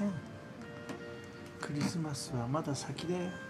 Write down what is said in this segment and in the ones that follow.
ちゃんクリスマスはまだ先で。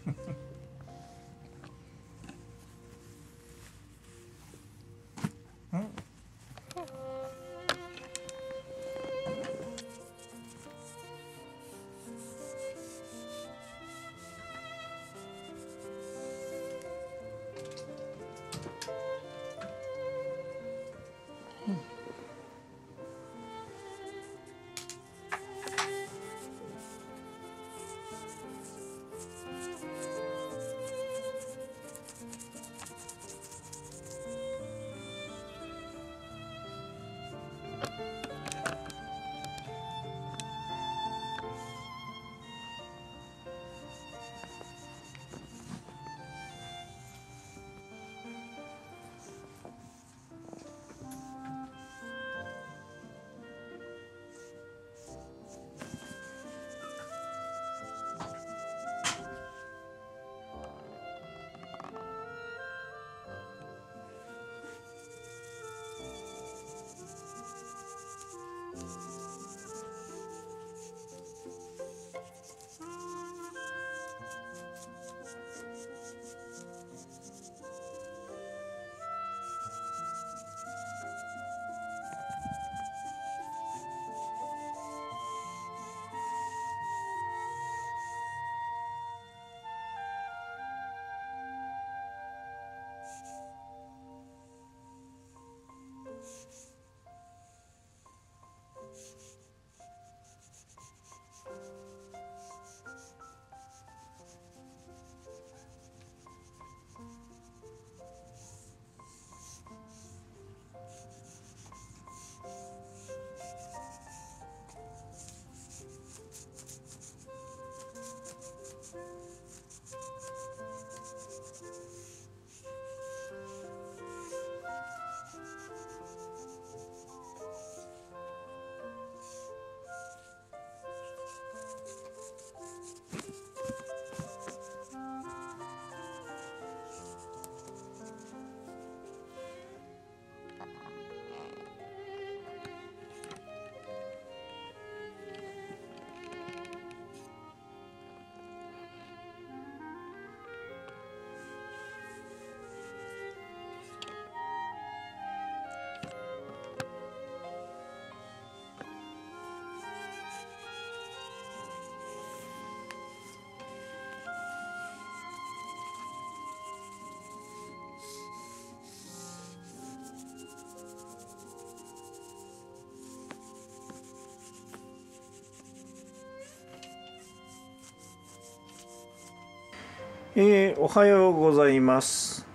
えー、おはようございます。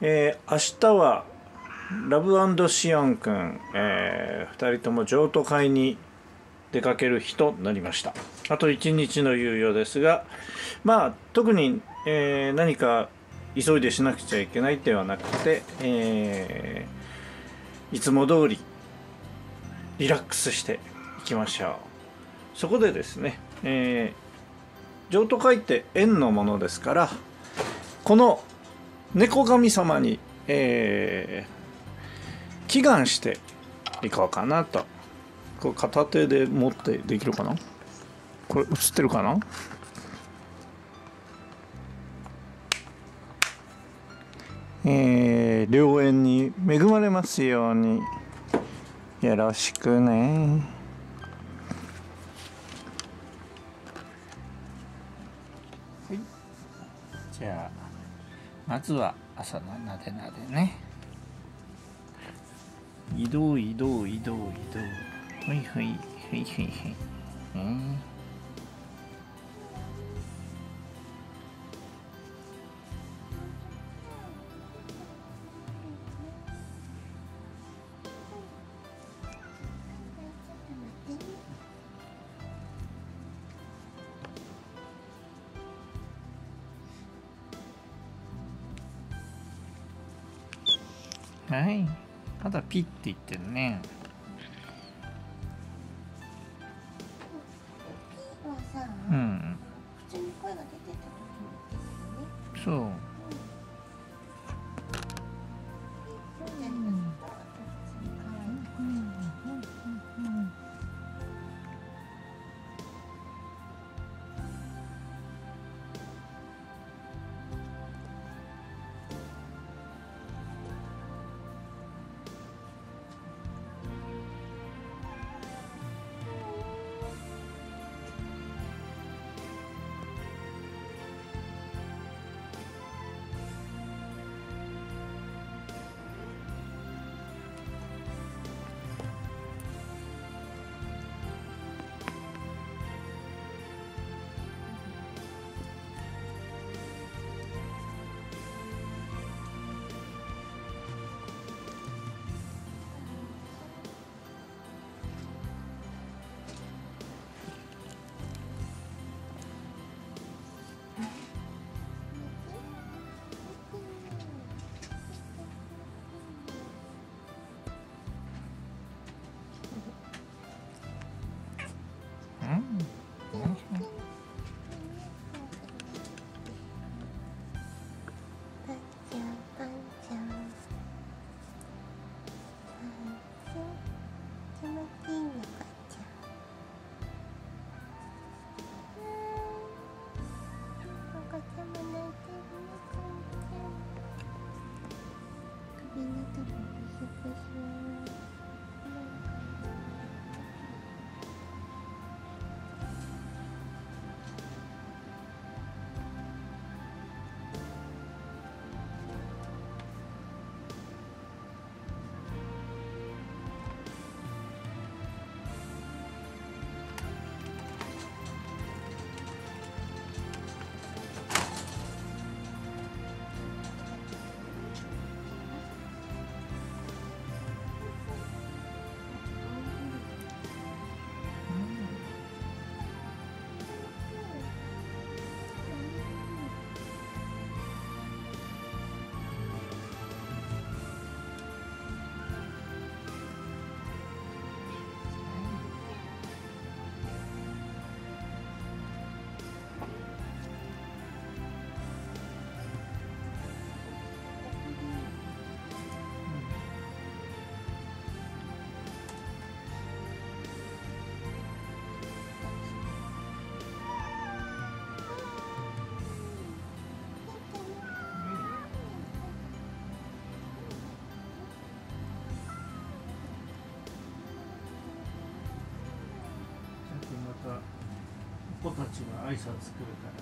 えー、明日はラブシオン君、えー、2人とも譲渡会に出かける日となりました。あと1日の猶予ですが、まあ特に、えー、何か急いでしなくちゃいけないではなくて、え、いつも通りリラックスしていきましょう。そこでですね、え譲渡会って縁のものですからこの猫神様に、えー、祈願していこうかなとこれ片手で持ってできるかな？これ映ってるかな？えー、良縁に恵まれますように。よろしくね。はい。じゃあまずは朝のなでなでね。移動移動移動移動。はいはいはいはいはい。うん。はい。まだピッて言ってるね。はさ、うん。普通に声が出てた時にそうそうちが挨拶来るから。